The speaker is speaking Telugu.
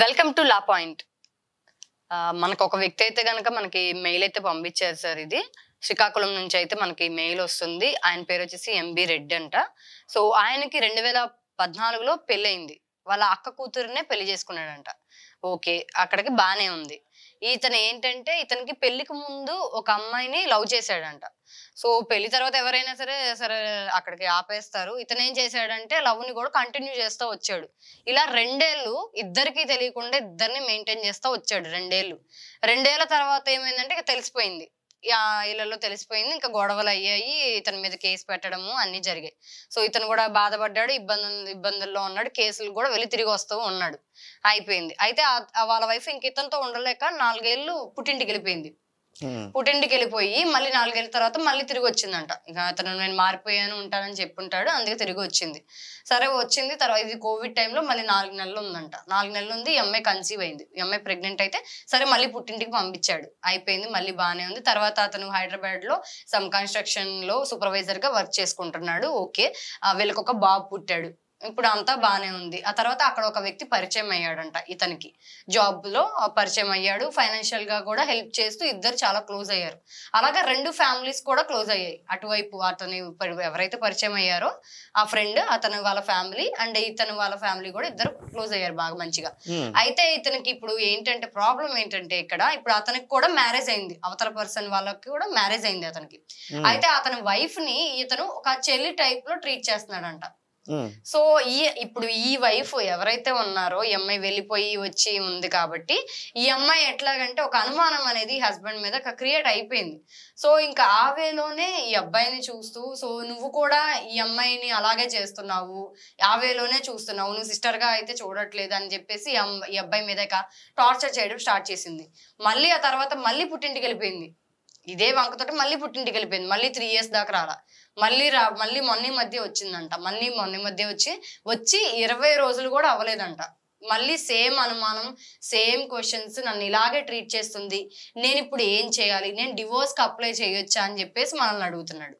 వెల్కమ్ టు లా పాయింట్ మనకు ఒక వ్యక్తి అయితే కనుక మనకి మెయిల్ అయితే పంపించారు సార్ ఇది. శ్రీకాకుళం నుంచి అయితే మనకి మెయిల్ వస్తుంది. ఆయన పేరు వచ్చేసి ఎంబి రెడ్డి అంట. సో ఆయనకి రెండు వేల పద్నాలుగులో పెళ్ళయింది. వాళ్ళ అక్క కూతురునే పెళ్ళి చేసుకున్నాడంట. ఓకే అక్కడికి బాగానే ఉంది. ఇతను ఏంటంటే ఇతనికి పెళ్ళికి ముందు ఒక అమ్మాయిని లవ్ చేశాడంట. సో పెళ్ళి తర్వాత ఎవరైనా సరే సరే అక్కడికి ఆపేస్తారు. ఇతను ఏం చేశాడంటే లవ్ని కూడా కంటిన్యూ చేస్తూ వచ్చాడు. ఇలా రెండేళ్ళు ఇద్దరికి తెలియకుండా ఇద్దరిని మెయింటైన్ చేస్తూ వచ్చాడు రెండేళ్ళు. రెండేళ్ళ తర్వాత ఏమైందంటే ఇక తెలిసిపోయింది. ఆ ఇళ్ళలో తెలిసిపోయింది. ఇంకా గొడవలు అయ్యాయి ఇతని మీద కేసు పెట్టడము అన్ని జరిగాయి. సో ఇతను కూడా బాధపడ్డాడు ఇబ్బంది ఇబ్బందుల్లో ఉన్నాడు కేసులు కూడా వెళ్ళి తిరిగి వస్తూ ఉన్నాడు. అయిపోయింది. అయితే వాళ్ళ వైఫ్ ఇంక ఇతనితో ఉండలేక నాలుగేళ్ళు పుట్టింటికి వెళ్ళిపోయింది. పుట్టింటికి వెళ్ళిపోయి మళ్ళీ నాలుగేళ్ళ తర్వాత మళ్ళీ తిరిగి వచ్చిందంట ఇక అతను నేను మారిపోయాను ఉంటానని చెప్పుంటాడు అందుకే తిరిగి వచ్చింది సరే వచ్చింది తర్వాత ఇది కోవిడ్ టైంలో మళ్ళీ నాలుగు నెలలు ఉందంట నాలుగు నెలలు ఉంది ఈ అమ్మాయి కన్సీవ్ అయింది. ఈ అమ్మాయి ప్రెగ్నెంట్ అయితే సరే మళ్ళీ పుట్టింటికి పంపించాడు. అయిపోయింది మళ్ళీ బాగానే ఉంది. తర్వాత అతను హైదరాబాద్లో సమ్ కన్స్ట్రక్షన్లో సూపర్వైజర్గా వర్క్ చేసుకుంటున్నాడు. ఓకే. వీళ్ళకొక ఒక బాబు పుట్టాడు. ఇప్పుడు అంతా బాగానే ఉంది. ఆ తర్వాత అక్కడ ఒక వ్యక్తి పరిచయం అయ్యాడంట ఇతనికి. జాబ్లో పరిచయం అయ్యాడు. ఫైనాన్షియల్గా కూడా హెల్ప్ చేస్తూ ఇద్దరు చాలా క్లోజ్ అయ్యారు. అలాగా రెండు ఫ్యామిలీస్ కూడా క్లోజ్ అయ్యాయి. అటువైపు అతని ఎవరైతే పరిచయం అయ్యారో ఆ ఫ్రెండ్ అతను వాళ్ళ ఫ్యామిలీ అండ్ ఇతను వాళ్ళ ఫ్యామిలీ కూడా ఇద్దరు క్లోజ్ అయ్యారు బాగా మంచిగా. అయితే ఇతనికి ఇప్పుడు ఏంటంటే ప్రాబ్లం ఏంటంటే ఇక్కడ ఇప్పుడు అతనికి కూడా మ్యారేజ్ అయింది. అవతల పర్సన్ వాళ్ళకి కూడా మ్యారేజ్ అయింది అతనికి. అయితే అతని వైఫ్ని ఇతను ఒక చెల్లి టైప్లో ట్రీట్ చేస్తున్నాడంట. సో ఈ ఇప్పుడు ఈ వైఫ్ ఎవరైతే ఉన్నారో ఈ అమ్మాయి వెళ్ళిపోయి వచ్చి ఉంది కాబట్టి ఈ అమ్మాయి ఎట్లాగంటే ఒక అనుమానం అనేది హస్బెండ్ మీద క్రియేట్ అయిపోయింది. సో ఇంకా ఆ వేలోనే ఈ అబ్బాయిని చూస్తూ సో నువ్వు కూడా ఈ అమ్మాయిని అలాగే చేస్తున్నావు ఆ వేలోనే చూస్తున్నావు నువ్వు సిస్టర్గా అయితే చూడట్లేదు అని చెప్పేసి ఈ అబ్బాయి మీద టార్చర్ చేయడం స్టార్ట్ చేసింది. మళ్ళీ ఆ తర్వాత మళ్ళీ పుట్టింటికి వెళ్ళిపోయింది. ఇదే వంకతోటి మళ్ళీ పుట్టింటికి వెళ్ళిపోయింది. మళ్ళీ త్రీ ఇయర్స్ దాకా రాలా. మళ్ళీ రా మళ్ళీ మొన్న మధ్య వచ్చిందంట. మళ్ళీ మొన్న ఈ మధ్య వచ్చి వచ్చి ఇరవై రోజులు కూడా అవ్వలేదంట. మళ్ళీ సేమ్ అనుమానం సేమ్ క్వశ్చన్స్ నన్ను ఇలాగే ట్రీట్ చేస్తుంది. నేను ఇప్పుడు ఏం చేయాలి? నేను డివోర్స్కి అప్లై చేయొచ్చా అని చెప్పేసి మనల్ని అడుగుతున్నాడు.